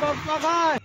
Pampakan!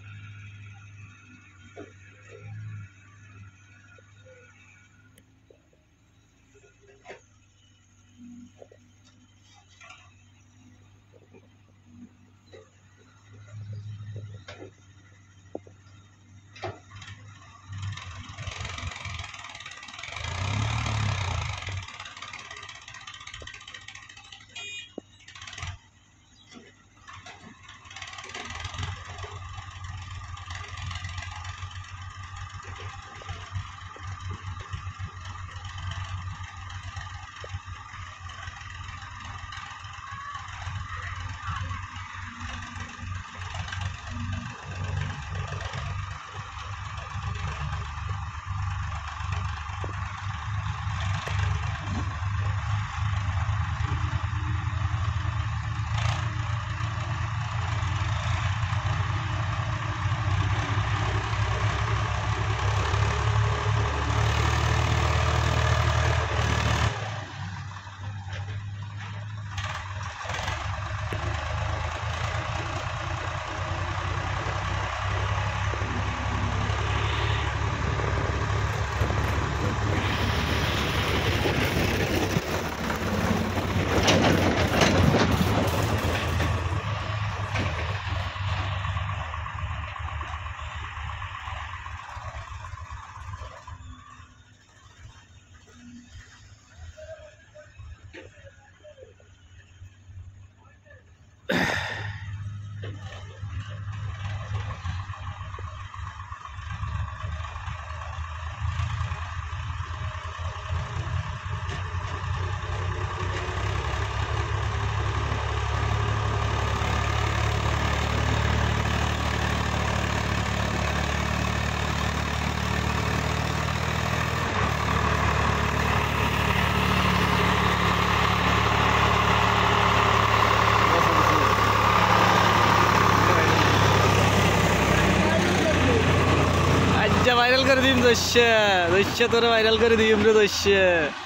Viral कर दीम दश्य दश्य तोरा viral कर दीम रे दश्य